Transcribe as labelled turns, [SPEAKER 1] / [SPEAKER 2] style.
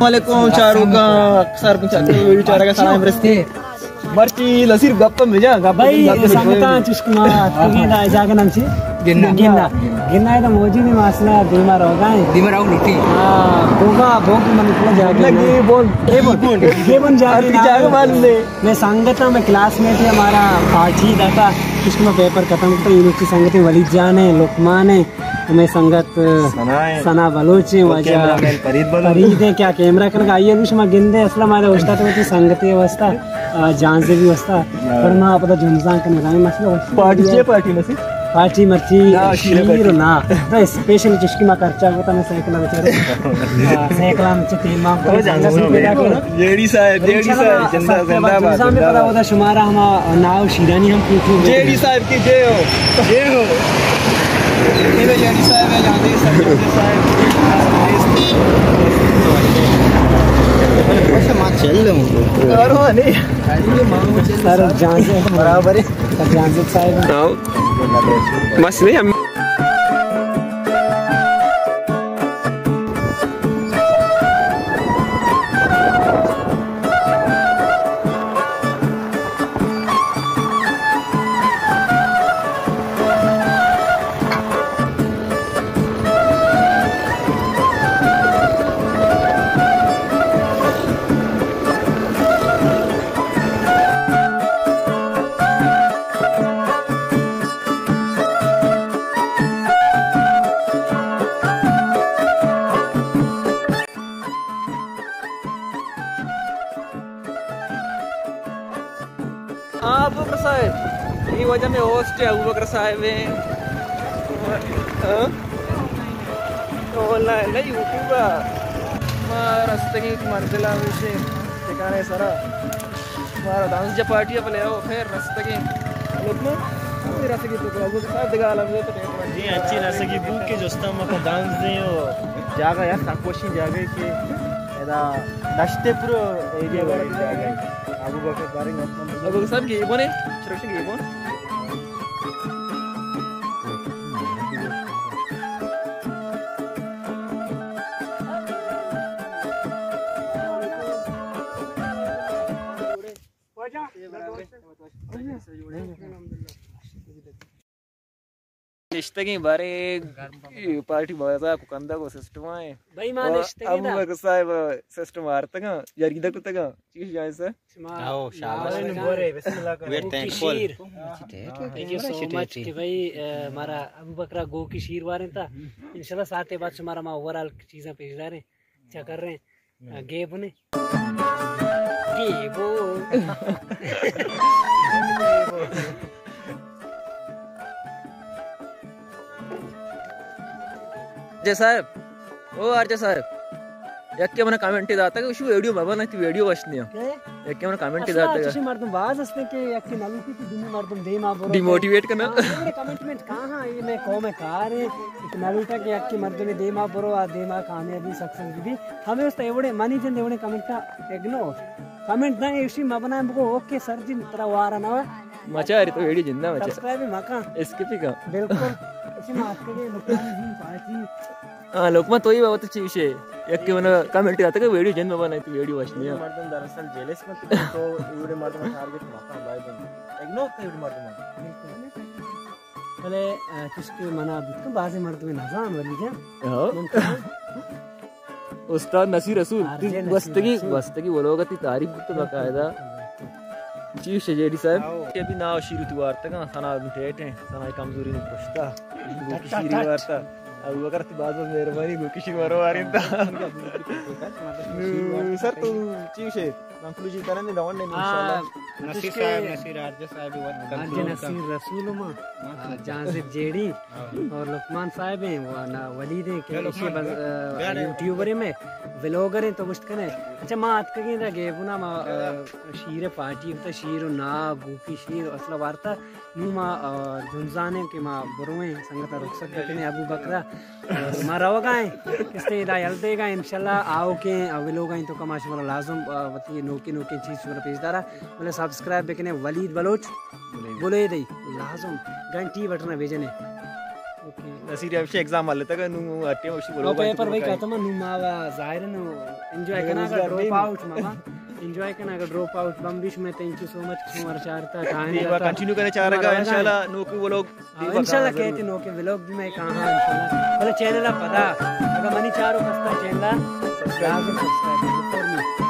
[SPEAKER 1] वालेकुम शाहरुख सर कुछ वीडियो चाह रहा सलाम रस्ते मर्ची लसीर गप्प में जा गप्प
[SPEAKER 2] भाई संगता चुस्कुमा तुगीदा जागनम सी गिन्ना गिन्ना गिन्ना है तो मौजी ने मासला बीमार हो गए
[SPEAKER 3] बीमार हो लुटी
[SPEAKER 2] हाँ बोगा बोग मन को जागे
[SPEAKER 1] लगी बोल ले
[SPEAKER 2] मैं में क्लासमेट है हमारा पेपर खत्म तो यूनिवर्सिटी संगति है लुकमान है मैं संगत सना बलोच है वजह फरीद है क्या कैमरा कर आइए नुश मा गिंदे असला मारे वस्ता तो संगति अवस्था जान से भी वस्ता पर ना पता जुनसान करने मसला
[SPEAKER 1] पार्टी जे पार्टी नसी
[SPEAKER 2] पार्टी मर्ची शीर ना। तो स्पेशल चुस्की मा खर्चा होता मैं सैकला बेचारे सैकला में तीन माह को।
[SPEAKER 1] जेडी साहब जेडी साहब ज़िंदा जिंदाबाद।
[SPEAKER 2] में पता होता शुमारा हम नाव शीरानी हम पूछो
[SPEAKER 1] जेडी साहब की जय हो। जय हो। साहब है जाने सब साहब चल रहा और वो नहीं
[SPEAKER 2] सर जान से
[SPEAKER 1] में है अबू बकर साहब है। तो ऑनलाइन यूट्यूब रस्ते की मंजिला विषय ठिकाने सारा। हमारा डांस जब पार्टी अब ले आओ फिर रस्ते की। लोग ना रस्ते की तो अबू दिखा तो
[SPEAKER 4] जी अच्छी रस्ते की बुक के जोस्ता मको डांस दे ओ जागा यार साकोशी जागे के एदा दशतेपुर एरिया वाली जागे अबू बकर बारे में
[SPEAKER 1] अबू की बोने सुरक्षित की बोन रिश्ते बारे पार्टी बाजा को कंदा को सिस्टम है
[SPEAKER 2] भाई मान रिश्ते
[SPEAKER 1] अब मगर साहब सिस्टम यार तक तक चीज़ जाए सर
[SPEAKER 3] आओ शाबाश।
[SPEAKER 4] बोरे बिस्मिल्लाह कर।
[SPEAKER 3] Very thankful
[SPEAKER 2] thank you so much कि भाई हमारा अबू बकरा गो की शीर वारे था इंशाल्लाह साथ के बाद हमारा मा ओवरऑल चीज़ें पेश जा रहे हैं। क्या कर रहे हैं? गे बने गेबो
[SPEAKER 1] जय साहेब. ओ आरजे साहेब. व्हिडिओ बाबा ना ती व्हिडिओ वाचनी याक्के मना कमेंट दाता
[SPEAKER 2] अशी मर्दम बाज असते के यक्की नालुकी की दुनी मर्दम दे मा बोरो
[SPEAKER 1] डिमोटिवेट करना
[SPEAKER 2] कमिटमेंट कहाँ ये मैं कौ में कार है एक नालुटा के यक्की मर्दम दे मा बोरो आ दे मा कामयाबी सक्सेस भी हमें उस एवढे मानी जन एवढे कमेंट इग्नोर कमेंट ना. इसी मा बना बको ओके सर जी तरा वारा ना
[SPEAKER 1] मचा रे तो व्हिडिओ ज़िंदा मचा।
[SPEAKER 2] सब्सक्राइब मका
[SPEAKER 1] स्किप का
[SPEAKER 2] बिल्कुल। इसी मात के नुकसान ही पार्टी
[SPEAKER 1] हाँ लोक मत तोही बाबत ची विषय याक्के मना कमेंट दाता का व्हिडिओ जन्म बना ती व्हिडिओ वाचनी
[SPEAKER 4] मर्दम दरअसल जेलस में तो इवड़े मर्दम टारगेट मका बाय बन इग्नोर कर इवड़े मर्दम
[SPEAKER 2] भले किसके मना बिल्कुल बाजे मर्द में नजाम वाली क्या?
[SPEAKER 1] हाँ। उस्ताद नसीर रसूल बस्तगी। बस्तगी बोलोगा ती तारीफ़ तो बकायदा। शीरू तू वार्ता का सना ठेठ है सना कमज़ोरी नहीं पुछता। गुकी शीरी वार्ता। अब वकर ती बात बस मेहरबानी गुकी शीरी वारो वारिंता सर तू चीफ शे कंक्लूजन करने दवन ने इंशाल्लाह।
[SPEAKER 4] नसीर साहब नसीर आरजे साहब
[SPEAKER 2] आरजे नसीर रसूल मा जाजिब जेडी और लुकमान साहब हैं वो ना वलीद हैं के इसी बस यूट्यूबर में व्लॉगर हैं तो मुश्त कने अच्छा माँ आत के ना गे बुना मा शीर पार्टी तो शीर ना गुकी शीर असला वार्ता। नु मा जुनजाने के मा बुरुए संगत रुखसत के अबू बकरा। मा रवगा है किसने दा यलते का इंशाल्लाह आओ के व्लॉग हैं तो कमाश वाला लाजम वती नोके नोके चीज़ वाला पेजदारा मतलब सब्सक्राइब बेकने वलीद बलोच? बोले दई लाजम घंटी बटना भेजने। ओके
[SPEAKER 1] नसीर अभी एग्ज़ाम मार लेता का नु अट्टे वशी बोलो
[SPEAKER 2] पेपर भाई खत्म नु मावा ज़ाहिर नु एंजॉय करना का ड्रॉप आउट मामा। एंजॉय करना का ड्रॉप आउट बम्बिश में थैंक यू सो मच तुम्हारा चाहता कहानी
[SPEAKER 1] बार कंटिन्यू करने चाह रहा है इंशाल्लाह नो को वो लोग
[SPEAKER 2] इंशाल्लाह कहते नो के व्लॉग भी मैं कहाँ इंशाल्लाह। मतलब चैनल पता अगर मनी चारो पस्ता चैनल सब्सक्राइब सब्सक्राइब